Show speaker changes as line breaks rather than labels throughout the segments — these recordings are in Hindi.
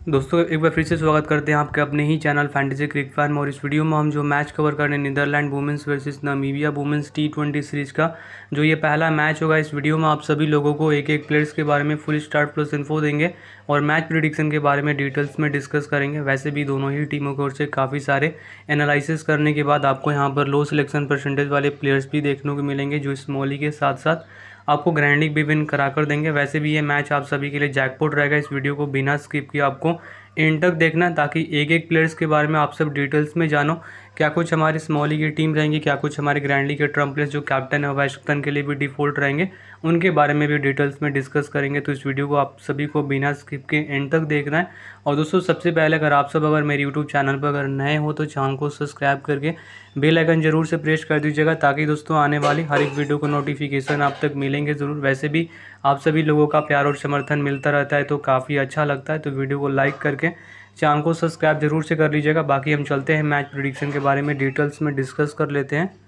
दोस्तों, एक बार फिर से स्वागत करते हैं आपके अपने ही चैनल फैंटेसी क्रिक फ़ैन और इस वीडियो में हम जो मैच कवर कर रहे हैं Netherland women's versus Namibia women's T twenty series का जो ये पहला मैच होगा, इस वीडियो में आप सभी लोगों को एक एक प्लेयर्स के बारे में फुल स्टार्ट प्लस इन्फो देंगे और मैच प्रिडिक्शन के बारे में डिटेल्स में डिस्कस करेंगे। वैसे भी दोनों ही टीमों की ओर से काफ़ी सारे एनालिसिस करने के बाद आपको यहाँ पर लो सिलेक्शन परसेंटेज वाले प्लेयर्स भी देखने को मिलेंगे, जो इस स्मॉली के साथ साथ आपको ग्रैंडिंग भी विन करा कर देंगे। वैसे भी ये मैच आप सभी के लिए जैकपोर्ट रहेगा। इस वीडियो को बिना स्किप किए आपको एंड तक देखना ताकि एक एक प्लेयर्स के बारे में आप सब डिटेल्स में जानो। क्या कुछ हमारी स्मॉली की टीम रहेंगी, क्या कुछ हमारे ग्रैंडली के ट्रंप प्लेयर्स जो कैप्टन है वाइस कप्तान के लिए भी डिफ़ॉल्ट रहेंगे, उनके बारे में भी डिटेल्स में डिस्कस करेंगे। तो इस वीडियो को आप सभी को बिना स्किप के एंड तक देखना है। और दोस्तों, सबसे पहले अगर आप सब अगर मेरे यूट्यूब चैनल पर अगर नए हो तो चैनल को सब्सक्राइब करके बेल आइकन ज़रूर से प्रेस कर दीजिएगा, ताकि दोस्तों आने वाली हर एक वीडियो को नोटिफिकेशन आप तक मिलेंगे ज़रूर। वैसे भी आप सभी लोगों का प्यार और समर्थन मिलता रहता है तो काफ़ी अच्छा लगता है। तो वीडियो को लाइक करके चैनल को सब्सक्राइब ज़रूर से कर लीजिएगा। बाकी हम चलते हैं मैच प्रिडिक्शन के बारे में डिटेल्स में डिस्कस कर लेते हैं।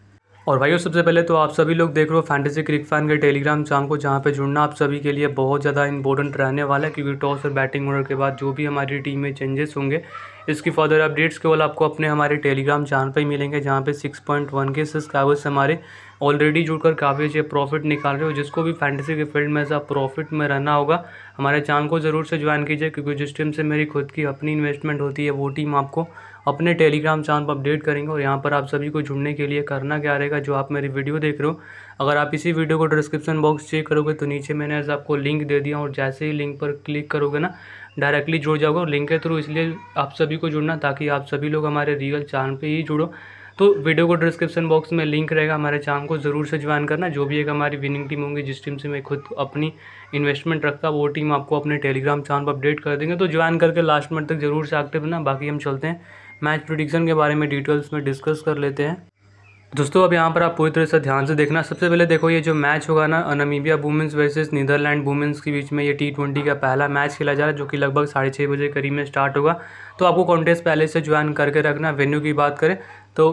और भाइयों, सबसे पहले तो आप सभी लोग देख रहे हो फैंटेसी क्रिक फ़ैन के टेलीग्राम चैनल को जहाँ पे जुड़ना आप सभी के लिए बहुत ज़्यादा इंपॉर्टेंट रहने वाला है, क्योंकि टॉस और बैटिंग ऑर्डर के बाद जो भी हमारी टीम में चेंजेस होंगे, इसकी फर्दर अपडेट्स केवल आपको अपने हमारे टेलीग्राम चैनल पर ही मिलेंगे, जहाँ पे 6.1 के सब्सक्राइबर्स हमारे ऑलरेडी जुड़कर काफ़ी अच्छे प्रॉफिट निकाल रहे हो। जिसको भी फैंटेसी के फ़ील्ड में ऐसा प्रॉफिट में रहना होगा, हमारे चैनल को ज़रूर से ज्वाइन कीजिए, क्योंकि जिस टीम से मेरी खुद की अपनी इन्वेस्टमेंट होती है, वो टीम आपको अपने टेलीग्राम चैनल पर अपडेट करेंगे। और यहाँ पर आप सभी को जुड़ने के लिए करना क्या रहेगा, जो आप मेरी वीडियो देख रहे हो। अगर आप इसी वीडियो को डिस्क्रिप्शन बॉक्स चेक करोगे तो नीचे मैंने ऐसा आपको लिंक दे दिया, और जैसे ही लिंक पर क्लिक करोगे ना डायरेक्टली जुड़ जाओगे। और लिंक के थ्रू इसलिए आप सभी को जुड़ना, ताकि आप सभी लोग हमारे रियल चैनल पर ही जुड़ो। तो वीडियो को डिस्क्रिप्शन बॉक्स में लिंक रहेगा, हमारे चैनल को ज़रूर से ज्वाइन करना। जो भी एक हमारी विनिंग टीम होंगी, जिस टीम से मैं खुद अपनी इन्वेस्टमेंट रखता, वो टीम आपको अपने टेलीग्राम चैनल पर अपडेट कर देंगे। तो ज्वाइन करके लास्ट मिनट तक ज़रूर से एक्टिव ना बाकी हम चलते हैं। मैच प्रोडिक्शन के बारे में डिटेल्स में डिस्कस कर लेते हैं। दोस्तों, अब यहाँ पर आप पूरी तरह से ध्यान से देखना। सबसे पहले देखो, ये जो मैच होगा ना Namibia women's versus Netherland women's के बीच में ये टी ट्वेंटी का पहला मैच खेला जा रहा है, जो कि लगभग साढ़े छः बजे करीब में स्टार्ट होगा। तो आपको कॉन्टेस्ट पहले से ज्वाइन करके रखना, वेन्यू की बात करें तो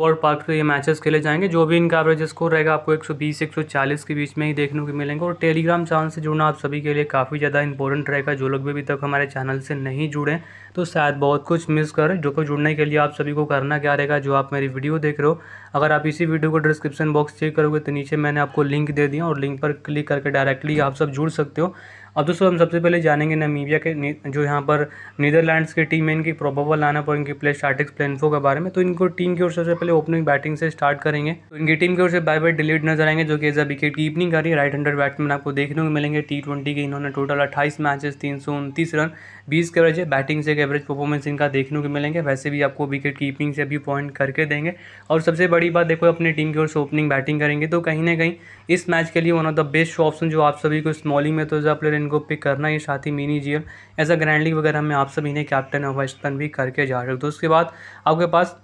और पार्क पे ये मैचेस खेले जाएँगे, जो भी इनका एवरेज स्कोर रहेगा आपको 120 140 के बीच में ही देखने को मिलेंगे। और टेलीग्राम चैनल से जुड़ना आप सभी के लिए काफ़ी ज़्यादा इंपॉर्टेंट रहेगा, जो लोग भी अभी तक हमारे चैनल से नहीं जुड़े तो शायद बहुत कुछ मिस कर। जो को जुड़ने के लिए आप सभी को करना क्या रहेगा, जो आप मेरी वीडियो देख रहे हो, अगर आप इसी वीडियो को डिस्क्रिप्शन बॉक्स चेक करोगे तो नीचे मैंने आपको लिंक दे दिया और लिंक पर क्लिक करके डायरेक्टली आप सब जुड़ सकते हो। अब दोस्तों, हम सबसे पहले जानेंगे नमीबिया के जो यहाँ पर नीदरलैंड्स की टीम है, इनकी प्रोबेबल लाना पर, इनकी प्ले स्टार्टिक्स प्लेनफो के बारे में। तो इनको टीम की ओर सबसे पहले ओपनिंग बैटिंग से स्टार्ट करेंगे। तो इनकी टीम की ओर से बाय बाय डिलीट नज़र आएँगे, जो कि एज अ विकेट कीपनिंग कर रही है। राइट हंड्रेड बैट्समैन आपको देखने को मिलेंगे टी ट्वेंटी के इन्होंने टोटल अट्ठाईस मैचेस तीन सौ उनतीस रन, बीस के एवरेज है। बैटिंग से एक एवरेज परफॉर्मेंस इनका देखने को मिलेंगे। वैसे भी आपको विकेट कीपिंग से भी पॉइंट करके देंगे। और सबसे बड़ी बात देखो, अपनी टीम की ओर से ओपनिंग बैटिंग करेंगे। तो कहीं ना कहीं इस मैच के लिए one of the best option जो आप सभी को स्मॉलिंग में तो प्लेयर इनको पिक करना ही साथ ही mini GL as a grand league वगैरह में आप सभी ने कैप्टन और वाइस भी करके जा रहे हो। तो उसके बाद आपके पास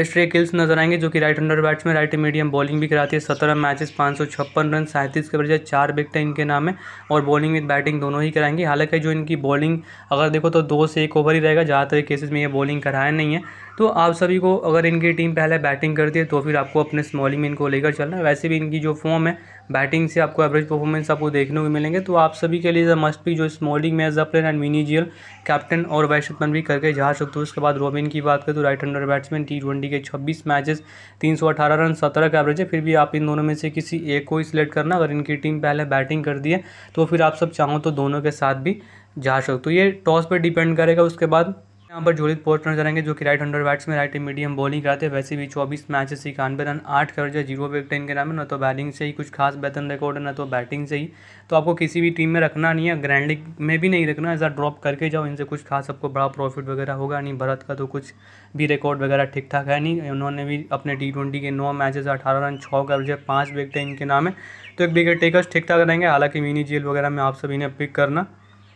स्ट्रे किल्स नज़र आएँगे, जो कि right hander batsman right medium bowling भी कराती है। सत्रह मैचेस पाँच सौ छप्पन रन सैंतीस के बजाय चार विकेट इनके नाम है और बॉलिंग विद बैटिंग दोनों ही कराएँगे। हालाँकि जो इनकी बॉलिंग अगर देखो तो दो से एक ओवर ही रहेगा, ज़्यादातर केसेस में ये बॉलिंग कराया नहीं है। तो आप सभी को अगर इनकी टीम पहले बैटिंग करती है तो फिर आपको अपने स्मॉलिंग में इनको लेकर चलना है। वैसे भी इनकी जो फॉर्म है, बैटिंग से आपको एवरेज परफॉर्मेंस आपको देखने को मिलेंगे। तो आप सभी के लिए मस्ट भी जो स्मॉलिंग में as a player and mini GL captain और वाइस भी करके जा सकते हो। उसके बाद रोबिन की बात करें तो right hander batsman T twenty के छब्बीस मैचेस तीन सौ अठारह रन, सत्रह का एवरेज है। फिर भी आप इन दोनों में से किसी एक को ही सिलेक्ट करना, अगर इनकी टीम पहले बैटिंग कर दी है तो फिर आप सब चाहो तो दोनों के साथ भी जा सकते हो। ये टॉस पर डिपेंड करेगा। उसके बाद यहाँ पर जोड़ित पोस्ट नज़र आएँगे, जो कि right hander batsman right medium bowling कराते हैं। वैसे भी चौबीस मैचेस इक्यानवे रन, आठ कर जाए ज़ीरो विकेट इनके नाम है। ना तो बैटिंग से ही कुछ खास बेहतर रिकॉर्ड है, ना तो बैटिंग से ही। तो आपको किसी भी टीम में रखना नहीं है ग्रैंड लीग में भी नहीं रखना, ऐसा ड्रॉप करके जाओ, इनसे कुछ खास आपको बड़ा प्रॉफिट वगैरह होगा नहीं, भरत का तो कुछ भी रिकॉर्ड वगैरह ठीक ठाक है नहीं। उन्होंने भी अपने टी ट्वेंटी के नौ मैचेस अठारह रन छः कर जाए पाँच विकेट इनके नाम है। तो एक विकेट टेकर्स ठीक ठाक रहेंगे, हालाँकि मिनी जेल वगैरह में आप सभी ने पिक करना।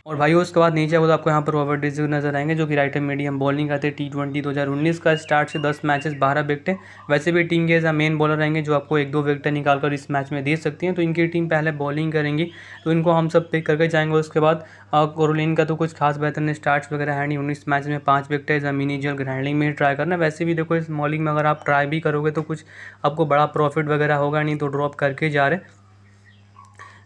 और भाई उसके बाद नीचे वो आपको यहाँ पर ओवर डिजीव नज़र आएँगे, जो कि राइट हैंड मीडियम बॉलिंग करते हैं टी ट्वेंटी दो हज़ार उन्नीस का स्टार्ट से दस मैचेस बारह विकटें वैसे भी टीम के एज मेन बॉलर रहेंगे, जो आपको एक दो विकटें निकाल कर इस मैच में दे सकती हैं। तो इनकी टीम पहले बॉलिंग करेंगी तो इनको हम सब पिक करके जाएँगे। उसके बाद कोरोलिन का तो कुछ खास बेहतर नहीं स्टार्ट वगैरह है नहीं, उन्नीस मैच में पाँच विकटें ज़मीनी जल ग्रैंडलिंग में ट्राई करना। वैसे भी देखो, इस बॉलिंग में अगर आप ट्राई भी करोगे तो कुछ आपको बड़ा प्रॉफिट वगैरह होगा नहीं तो ड्रॉप करके जा रहे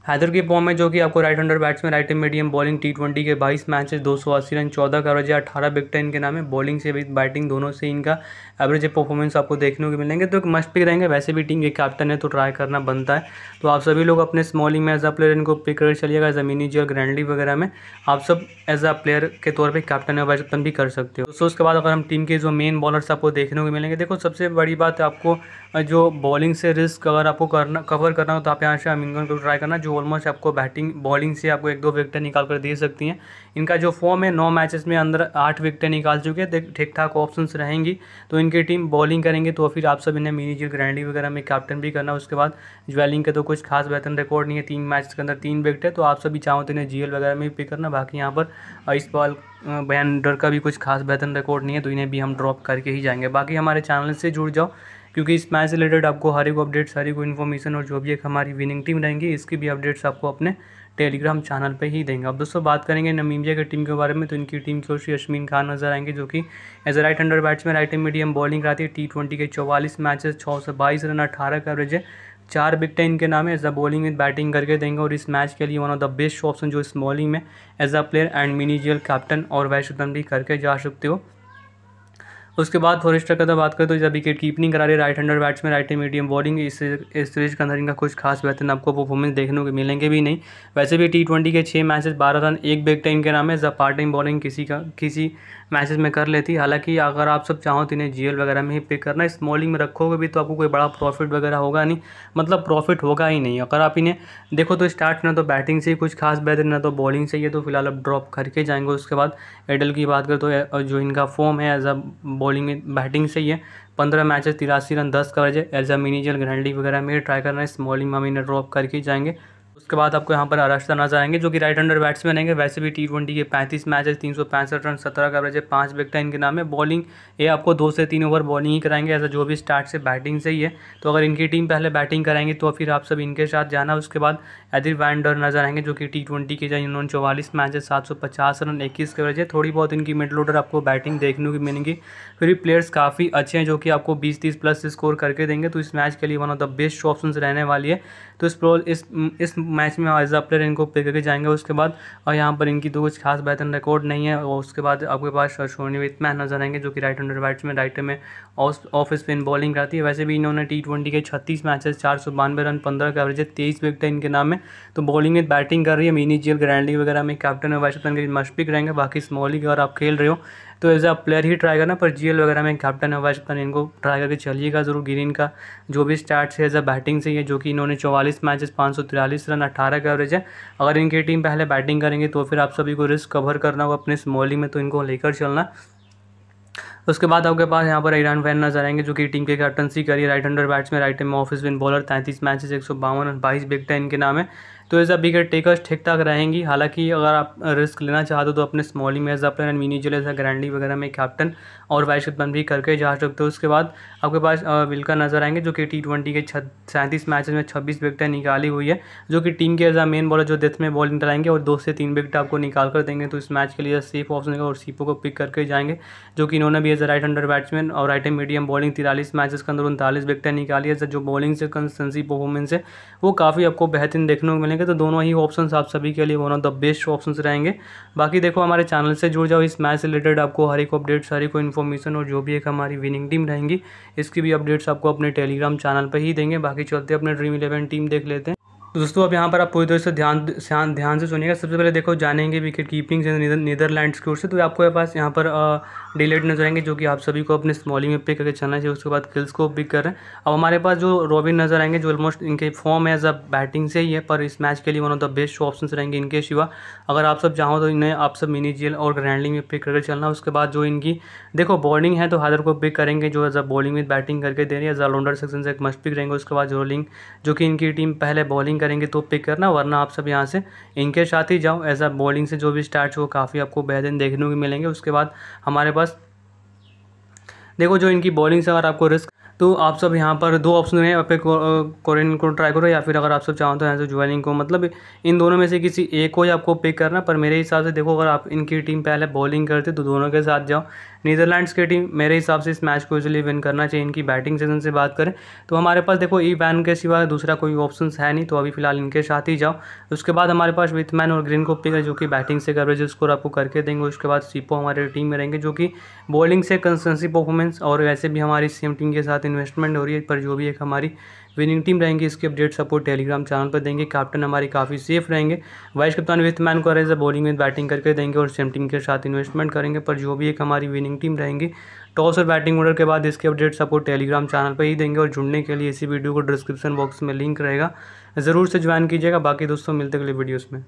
हैदर की फॉर्म में जो कि आपको right hander batsman right and medium bowling T twenty के बाईस मैचेस दो सौ अस्सी रन, चौदह का एवरेज अठारह विकेट इनके नाम है। बॉलिंग से भी बैटिंग दोनों से इनका एवरेज परफॉर्मेंस आपको देखने को मिलेंगे। तो एक मस्ट पिक रहेंगे। वैसे भी टीम के कैप्टन है तो ट्राई करना बनता है। तो आप सभी लोग अपने स्मॉलिंग में एज अ प्लेयर इनको पिक कर चलिएगा। ज़मीनी जी और ग्रैंडली वगैरह में आप सब एज अ प्लेयर के तौर पर कैप्टन या वाइस भी कर सकते हो। तो उसके बाद अगर हम टीम के जो मेन बॉलर्स आपको देखने को मिलेंगे, देखो सबसे बड़ी बात है आपको, जो बॉलिंग से रिस्क अगर आपको करना कवर करना हो तो आप यहाँ से अमिंगन को ट्राई करना। जो ऑलमोस्ट आपको बैटिंग बॉलिंग से आपको एक दो विकेटें निकाल कर दे सकती हैं। इनका जो फॉर्म है, नौ मैचेस में अंदर आठ विकेटें निकाल चुके हैं। ठीक ठाक ऑप्शंस रहेंगी। तो इनकी टीम बॉलिंग करेंगे तो फिर आप सब इन्हें मिनी जी ग्रैंडी वगैरह में कैप्टन भी करना। उसके बाद ज्वेलिंग का तो कुछ खास बेहतर रिकॉर्ड नहीं है। तीन मैच के अंदर तीन विकेट तो आप सभी चाहो तो इन्हें जीएल वगैरह में भी पिक करना। बाकी यहाँ पर इस बॉल बयान का भी कुछ खास बेहतर रिकॉर्ड नहीं है। तो इन्हें भी हम ड्रॉप करके ही जाएँगे। बाकी हमारे चैनल से जुड़ जाओ। क्योंकि इस मैच से रिलेटेड आपको हर एक अपडेट्स सारी को इन्फॉर्मेशन और जो भी एक हमारी विनिंग टीम रहेंगी, इसकी भी अपडेट्स आपको अपने टेलीग्राम चैनल पे ही देंगे। अब दोस्तों, बात करेंगे नमीबिया की टीम के बारे में तो इनकी टीम की ओर से यशमीन खान नज़र आएँगे, जो कि as a right hander batsman right medium bowling कराती है। टी ट्वेंटी के चौवालीस मैचेस छः सौ बाईस रन, अठारह का एवरेज है। चार विकटें इनके नाम है as a bowling with batting करके देंगे और इस मैच के लिए one of the best option जो इस बॉलिंग में as a player and mini GL captain और वाइस भी करके जा सकते हो। उसके बाद फॉरेस्टर का बात करें तो जब विकेट कीपिंग करा रहे right hander batsman right medium bowling इस इस सीरीज़ के अंदर इनका कुछ खास बेहतर आपको परफॉर्मेंस देखने को मिलेंगे भी नहीं। वैसे भी टी ट्वेंटी के छः मैचेस बारह रन, एक बैक टाइम के नाम है, जब पार्ट टाइम बॉलिंग किसी का, किसी मैचेस में कर लेती। हालाँकि अगर आप सब चाहो तो इन्हें जीएल वगैरह में ही पिक करना। स्मॉलिंग में रखोगे भी तो आपको कोई बड़ा प्रॉफिट वगैरह होगा नहीं। मतलब प्रॉफिट होगा ही नहीं। अगर आप इन्हें देखो तो स्टार्ट ना तो बैटिंग से ही कुछ खास बेहतर, ना तो बॉलिंग से ही है तो फ़िलहाल अब ड्रॉप करके जाएँगे। उसके बाद एडल की बात करें तो जो इनका फॉर्म है एज अ बॉलिंग बैटिंग से ही है। पंद्रह मैचेस तिरासी रन, दस का वजह एज अ मिनीजल ग्रैंडी वगैरह में ट्राई करना। है स्मॉलिंग में हम इन्हें ड्रॉप करके जाएँगे। उसके बाद आपको यहाँ पर अरास्ता नज़र आएँगे, जो कि राइट अंडर बैट्समैन रहेंगे वैसे भी टी ट्वेंटी के पैंतीस मैचेस तीन सौ पैंसठ रन सत्रह का एवरेज है, पाँच विकेट इनके नाम है बॉलिंग ये आपको दो से तीन ओवर बॉलिंग ही कराएँगे, ऐसा जो भी स्टार्ट से बैटिंग से ही है। तो अगर इनकी टीम पहले बैटिंग कराएँगे तो फिर आप सब इनके साथ जाना। उसके बाद एदिर वैंडर नज़र आएँगे, जो कि टी ट्वेंटी के जाए इन्होंने चौवालीस मैचेस सात सौ पचास रन इक्कीस के एवरेज है। थोड़ी बहुत इनकी मिडल लोडर आपको बैटिंग देखने को मिलेंगी। फिर भी प्लेयर्स काफ़ी अच्छे हैं, जो कि आपको बीस तीस प्लस स्कोर करके देंगे। तो इस मैच के लिए one of the best option रहने वाली है। तो इस इस इस मैच में एज अ प्लेयर इनको पे करके जाएँगे उसके बाद, और यहाँ पर इनकी तो कुछ खास बेहतर रिकॉर्ड नहीं है, और उसके बाद आपके पास शोनिवित मैन नज़र आएँगे जो कि right hander batsman right में ऑफ़ स्पिन बॉलिंग कराती है। वैसे भी इन्होंने टी ट्वेंटी के छत्तीस मैचेस चार सौ बानवे रन, पंद्रह का एवरेज है, तेईस विकेट है इनके नाम में। तो बॉलिंग में बैटिंग कर रही है, मिनी जीएल ग्रैंड वगैरह में कैप्टन और वाइस कैप्टन के मस्ट रहेंगे। बाकी स्मॉल लीग अगर आप खेल रहे हो तो एज अ प्लेयर ही ट्राई करना, पर जीएल वगैरह में कैप्टन है वाइस कैप्टन इनको ट्राई करके चलिएगा ज़रूर ग्रीन का। जो भी स्टार्ट है एज अ बैटिंग से ही है, जो कि इन्होंने चौवालीस मैचेस पाँच रन अट्ठारह का एवरेज है। अगर इनकी टीम पहले बैटिंग करेंगे तो फिर आप सभी को रिस्क कवर करना होगा अपने स्मॉलिंग में तो इनको लेकर चलना। उसके बाद आपके पास यहाँ पर ईरान फ़ैन नज़र आएँगे, जो कि टीम के कैप्टनसी करिए। राइट हंडर बैट्समैन राइट में ऑफ़िस विन बॉलर तैंतीस मैचेस एक सौ बावन और बाईस विकेट इनके नाम है। तो एज अ विकेट टेकर्स ठीक ठाक रहेंगी। हालाँकि अगर आप रिस्क लेना चाहते हो तो अपने स्मॉली में as a player mini as a grand वगैरह में कैप्टन और वाइस कैप्टन भी करके जा सकते हो। उसके बाद आपके पास विल्का नज़र आएँगे, जो कि टी ट्वेंटी के सैंतीस मैचेस में छब्बीस विकटें निकाली हुई है, जो कि टीम के एज अ मेन बॉलर जो डेथ में बॉलिंग डलाएँगे और दो से तीन विकेट आपको निकाल कर देंगे। तो इस मैच के लिए सेफ़ ऑप्शन और सीपो को पिक करके जाएँगे, जो कि इन्होंने भी as a right hander batsman और राइट मीडियम बॉलिंग तिरालीस मैचेस के अंदर उनतालीस विकेटें निकाली है। जो बॉलिंग से कंसिस्टेंसी परफॉर्मेंस है, वो काफ़ी आपको बेहतरीन देखने को मिलेंगे। तो दोनों ही ऑप्शन आप सभी के लिए one of the best options रहेंगे। बाकी देखो, हमारे चैनल से जुड़ जाओ। इस मैच से रिलेटेड आपको हर एक अपडेट सारी को इन्फॉर्मेशन और जो भी एक हमारी विनिंग टीम रहेंगी, इसकी भी अपडेट्स आपको अपने टेलीग्राम चैनल पर ही देंगे। बाकी चलते अपने ड्रीम इलेवन टीम देख लेते हैं। तो दोस्तों, अब यहाँ पर आप पूरी तरह से ध्यान ध्यान ध्यान से सुनिएगा। सबसे पहले देखो, जानेंगे विकेट कीपिंग से नीदरलैंड्स की ओर से। तो आपको पास यहाँ पर डिलेट नज़र आएँगे, जो कि आप सभी को अपने स्मॉलिंग में पिक करके चलना चाहिए। उसके बाद किल्स को पिक कर रहे हैं। अब हमारे पास जो रॉबिन नज़र आएँगे, जो ऑलमोस्ट इनके फॉर्म एज अ बैटिंग से ही है, पर इस मैच के लिए one of the best option रहेंगे इनके शिवा अगर आप सब चाहो तो इन्हें आप सब मिनी जेल और ग्रैंडलिंग में पिक करके चलना उसके बाद जो इनकी, देखो बॉलिंग है तो हादर को पिक करेंगे, जो as a bowling with batting करके दे रही है। एज लॉन्डर सेक्शन से एक मस्ट पिक रहेंगे। उसके बाद रोलिंग जो कि इनकी टीम पहले बॉलिंग करेंगे तो पिक करना, वरना आप सब यहाँ से इनके साथ ही जाओ। एज अ बॉलिंग से जो भी स्टार्ट हो, काफ़ी आपको बेहतरीन देखने को मिलेंगे। उसके बाद हमारे पास देखो जो इनकी बॉलिंग से अगर आपको रिस्क तो आप सब यहाँ पर दो ऑप्शन हैं आप कोरियन को ट्राई करो या फिर अगर आप सब चाहो तो यहाँ से ज्वाइनिंग को। मतलब इन दोनों में से किसी एक को ही आपको पिक करना पर मेरे हिसाब से देखो अगर आप इनकी टीम पहले बॉलिंग करते तो दोनों के साथ जाओ। नीदरलैंड्स की टीम मेरे हिसाब से इस मैच को इजिली विन करना चाहिए। इनकी बैटिंग सेशन से बात करें तो हमारे पास देखो ई वैन के सिवा दूसरा कोई ऑप्शन है नहीं तो अभी फ़िलहाल इनके साथ ही जाओ। उसके बाद हमारे पास विथमैन और ग्रीन को पिक है जो कि बैटिंग से कवरेज स्कोर आपको करके देंगे। उसके बाद सीपो हमारे टीम में रहेंगे, जो कि बॉलिंग से कंसिस्टेंसी परफॉर्मेंस और वैसे भी हमारी सेम टीम के साथ इन्वेस्टमेंट हो रही है, पर जो भी एक हमारी विनिंग टीम रहेंगे, इसके अपडेट सपोर्ट टेलीग्राम चैनल पर देंगे। कैप्टन हमारी काफ़ी सेफ़ रहेंगे। वाइस कप्तान विथ मैन को रहेगा बॉलिंग में बैटिंग करके देंगे और सेम टीम के साथ इन्वेस्टमेंट करेंगे। पर जो भी एक हमारी विनिंग टीम रहेंगी टॉस और बैटिंग ऑर्डर के बाद इसके अपडेट सपोर्ट टेलीग्राम चैनल पर ही देंगे और जुड़ने के लिए इसी वीडियो को डिस्क्रिप्शन बॉक्स में लिंक रहेगा। ज़रूर से ज्वाइन कीजिएगा। बाकी दोस्तों, मिलते अगले वीडियोज़ में।